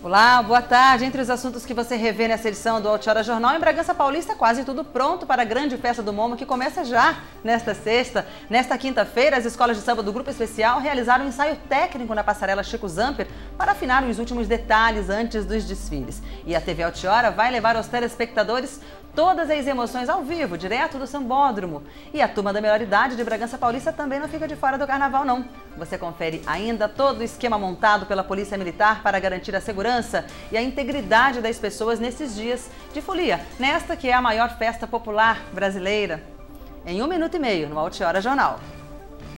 Olá, boa tarde. Entre os assuntos que você revê nessa edição do Altiora Jornal, em Bragança Paulista, quase tudo pronto para a grande festa do Momo, que começa já nesta sexta. Nesta quinta-feira, as escolas de samba do Grupo Especial realizaram um ensaio técnico na passarela Chico Zamper para afinar os últimos detalhes antes dos desfiles. E a TV Altiora vai levar aos telespectadores todas as emoções ao vivo, direto do Sambódromo. E a turma da melhor idade de Bragança Paulista também não fica de fora do carnaval, não. Você confere ainda todo o esquema montado pela Polícia Militar para garantir a segurança e a integridade das pessoas nesses dias de folia, nesta que é a maior festa popular brasileira. Em um minuto e meio, no Altiora Jornal.